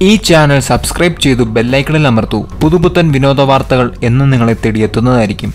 ഈ channel subscribe ചെയ്തു ബെല്ലൈക്കണിൽ അമർത്തു. പുതുപുത്തൻ വിനോദ വാർത്തകൾ എന്നും നിങ്ങളെ തേടിയെത്തുന്നതായിരിക്കും.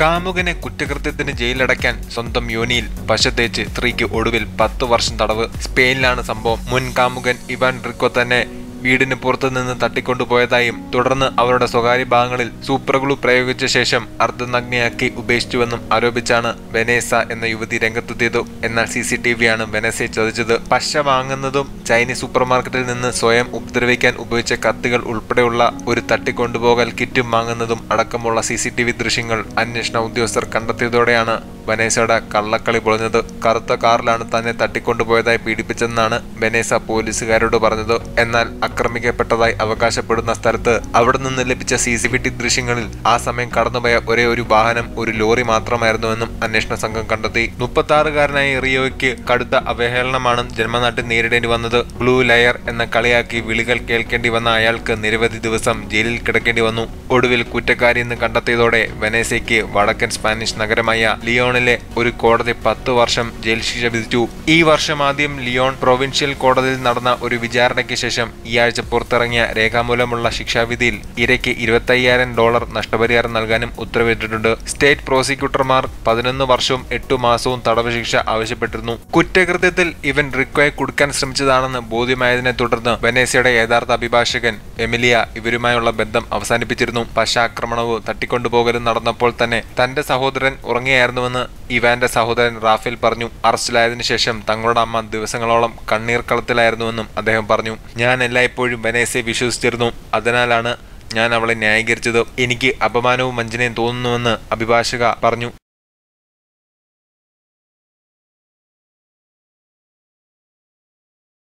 കാമുകനെ കുറ്റകൃത്യത്തിന് ജയിലടയ്ക്കാൻ സ്വന്തം യോനിയിൽ പശ തേച്ച് സ്ത്രീക്ക് ഒടുവിൽ പത്ത് വർഷം തടവ്. സ്പെയിനിലാണ് സംഭവം. മുൻ കാമുകൻ ഇവാൻ റിക്കോ തന്നെ വീടിന് പുറത്തുനിന്ന് തട്ടിക്കൊണ്ടുപോയതായും തുടർന്ന് അവരുടെ സ്വകാര്യ ഭാഗങ്ങളിൽ സൂപ്രഗ്ലു പ്രയോഗിച്ച ശേഷം അർദ്ധനഗ്നയാക്കി ഉപേക്ഷിച്ചുവെന്നും ആരോപിച്ചാണ് വെനേസ എന്ന യുവതി രംഗത്തെത്തിയത് എന്നാൽ സി സി ടി വിയാണ് വെനസയെ ചതിച്ചത് പശ വാങ്ങുന്നതും ചൈനീസ് സൂപ്പർമാർക്കറ്റിൽ നിന്ന് സ്വയം ഉപദ്രവിക്കാൻ ഉപയോഗിച്ച കത്തുകൾ ഉൾപ്പെടെയുള്ള ഒരു തട്ടിക്കൊണ്ടുപോകൽ കിറ്റും വാങ്ങുന്നതും അടക്കമുള്ള സി സി ടി വി ദൃശ്യങ്ങൾ അന്വേഷണ ഉദ്യോഗസ്ഥർ കണ്ടെത്തിയതോടെയാണ് വെനേസയുടെ കള്ളക്കളി പൊളിഞ്ഞത് കറുത്ത കാറിലാണ് തന്നെ തട്ടിക്കൊണ്ടുപോയതായി പീഡിപ്പിച്ചെന്നാണ് ബനേസ പോലീസുകാരോട് പറഞ്ഞത്. എന്നാൽ ആക്രമിക്കപ്പെട്ടതായി അവകാശപ്പെടുന്ന സ്ഥലത്ത് അവിടെ നിന്ന് ലഭിച്ച സി സി ടി ദൃശ്യങ്ങളിൽ ആ സമയം കടന്നുപോയ ഒരേ ഒരു വാഹനം ഒരു ലോറി മാത്രമായിരുന്നുവെന്നും അന്വേഷണ സംഘം കണ്ടെത്തി. മുപ്പത്തി റിയോയ്ക്ക് കടുത്ത അവഹേളനമാണ് ജന്മനാട്ടിൽ നേരിടേണ്ടി വന്നത്. ബ്ലൂ ലയർ എന്ന കളിയാക്കി വിളികൾ കേൾക്കേണ്ടി വന്ന അയാൾക്ക് നിരവധി ദിവസം ജയിലിൽ കിടക്കേണ്ടി വന്നു. ഒടുവിൽ കുറ്റക്കാരി എന്ന് കണ്ടെത്തിയതോടെ വെനേസയ്ക്ക് വടക്കൻ സ്പാനിഷ് നഗരമായ ലിയോണിലെ ഒരു കോടതി പത്ത് വർഷം ജയിൽ ശിക്ഷ വിധിച്ചു. ഈ വർഷം ആദ്യം ലിയോൺ പ്രൊവിൻഷ്യൽ കോടതിയിൽ നടന്ന ഒരു വിചാരണയ്ക്ക് ശേഷം ഈ ആഴ്ച പുറത്തിറങ്ങിയ രേഖാമൂലമുള്ള ശിക്ഷാവിധിയിൽ ഇരയ്ക്ക് ഇരുപത്തയ്യായിരം ഡോളർ നഷ്ടപരിഹാരം നൽകാനും ഉത്തരവിട്ടിട്ടുണ്ട്. സ്റ്റേറ്റ് പ്രോസിക്യൂട്ടർമാർ പതിനൊന്ന് വർഷവും എട്ടു മാസവും തടവ് ശിക്ഷ ആവശ്യപ്പെട്ടിരുന്നു. കുറ്റകൃത്യത്തിൽ ഇവൻ റിക്കോയെ കൊടുക്കാൻ ശ്രമിച്ചതാണെന്ന് ബോധ്യമായതിനെ തുടർന്ന് വെനേസയുടെ യഥാർത്ഥ അഭിഭാഷകൻ എമിലിയ ഇവരുമായുള്ള ബന്ധം അവസാനിപ്പിച്ചിരുന്നു. പശാക്രമണവും തട്ടിക്കൊണ്ടുപോകലും നടന്നപ്പോൾ തന്നെ തന്റെ സഹോദരൻ ഉറങ്ങിയായിരുന്നുവെന്ന് ഇവാന്റെ സഹോദരൻ റാഫേൽ പറഞ്ഞു. അറസ്റ്റിലായതിനു ശേഷം തങ്ങളുടെ അമ്മ ദിവസങ്ങളോളം കണ്ണീർ കളത്തിലായിരുന്നുവെന്നും അദ്ദേഹം പറഞ്ഞു. ഞാൻ എല്ലായ്പ്പോഴും വെനേസയെ വിശ്വസിച്ചിരുന്നു. അതിനാലാണ് ഞാൻ അവളെ ന്യായീകരിച്ചത്. എനിക്ക് അപമാനവും വഞ്ചനയും തോന്നുന്നുവെന്ന് അഭിഭാഷക പറഞ്ഞു.